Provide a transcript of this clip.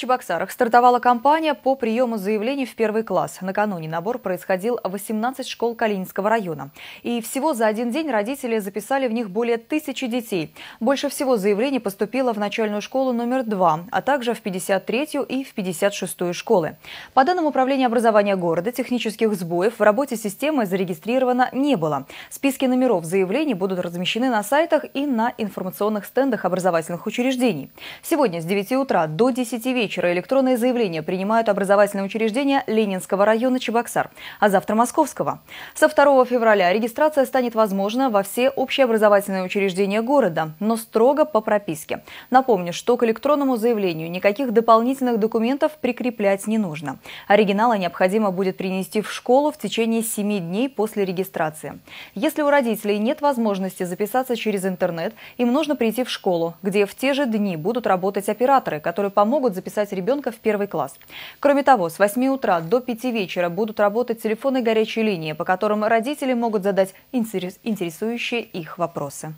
Чебоксарах стартовала кампания по приему заявлений в первый класс. Накануне набор происходил в 18 школ Калининского района. И всего за один день родители записали в них более тысячи детей. Больше всего заявлений поступило в начальную школу номер 2, а также в 53-ю и в 56-ю школы. По данным Управления образования города, технических сбоев в работе системы зарегистрировано не было. Списки номеров заявлений будут размещены на сайтах и на информационных стендах образовательных учреждений. Сегодня с 9 утра до 10 вечера вечера электронные заявления принимают образовательные учреждения Ленинского района Чебоксар, а завтра Московского. Со 2 февраля регистрация станет возможна во все общеобразовательные учреждения города, но строго по прописке. Напомню, что к электронному заявлению никаких дополнительных документов прикреплять не нужно. Оригиналы необходимо будет принести в школу в течение 7 дней после регистрации. Если у родителей нет возможности записаться через интернет, им нужно прийти в школу, где в те же дни будут работать операторы, которые помогут записать записать ребенка в первый класс. Кроме того, с 8 утра до 5 вечера будут работать телефонные горячие линии, по которым родители могут задать интересующие их вопросы.